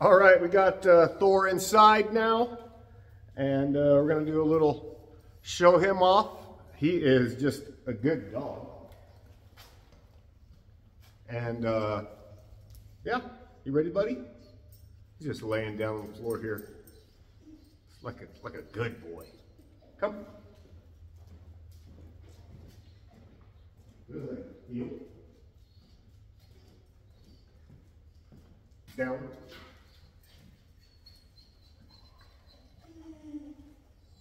All right, we got uh, Thor inside now, and uh, we're gonna do a little show him off. He is just a good dog. And uh, yeah, you ready, buddy? He's just laying down on the floor here. Like a, like a good boy. Come. Good. Heel. Down.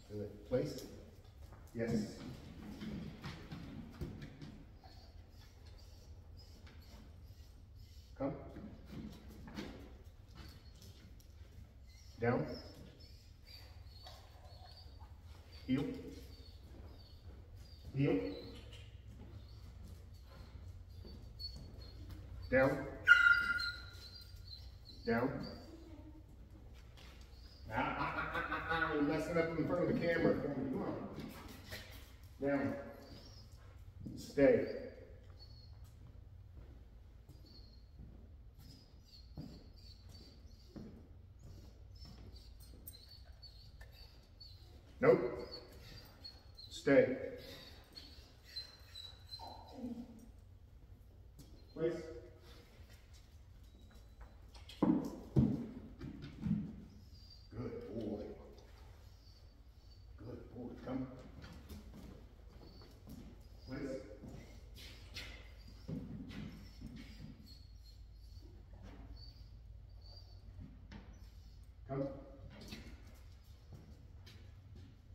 Good. Place. Yes. Come. Down. Heel. Heel. Down. Down. Ah, ah, ah, ah, ah, ah, messing up in front of the camera. Come on. Down. Stay. Nope. Stay. Place. Good boy. Good boy. Come. Place. Come.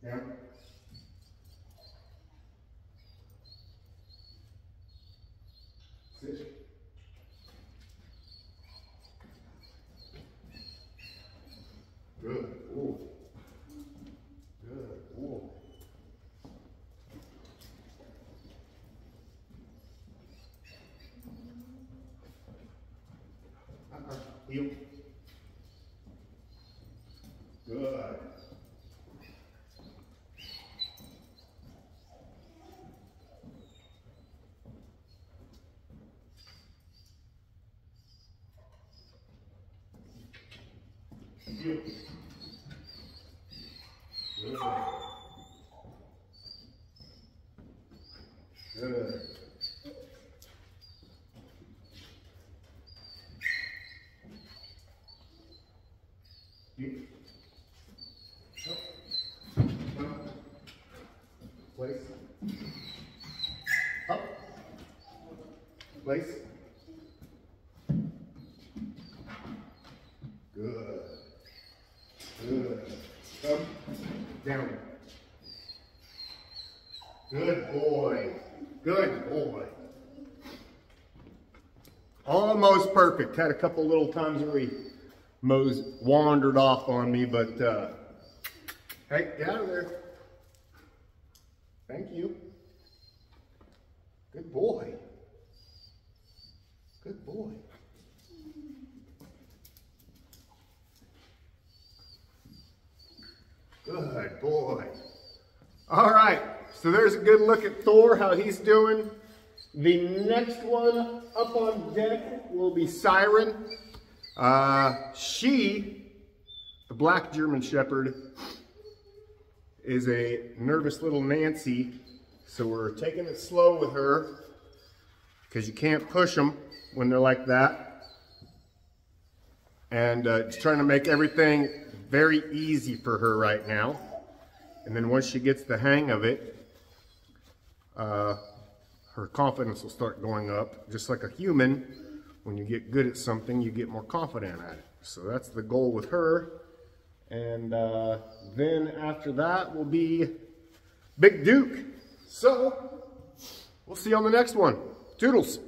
Sit. Good. Good. Uh-uh. Heel. Good. Up. Place. Up. Place. Good. Good. Up. Down. Good boy. Good boy. Almost perfect. Had a couple little times where he Mose wandered off on me, but uh, hey, get out of there. Thank you. Good boy. Good boy. Good boy. All right, so there's a good look at Thor, how he's doing. The next one up on deck will be Siren. Uh, she, the black German Shepherd, is a nervous little Nancy. So we're taking it slow with her because you can't push them when they're like that. And uh, just trying to make everything very easy for her right now. And then once she gets the hang of it, uh, her confidence will start going up. Just like a human, when you get good at something, you get more confident at it. So that's the goal with her. And uh, then after that will be Big Duke. So we'll see you on the next one. Toodles.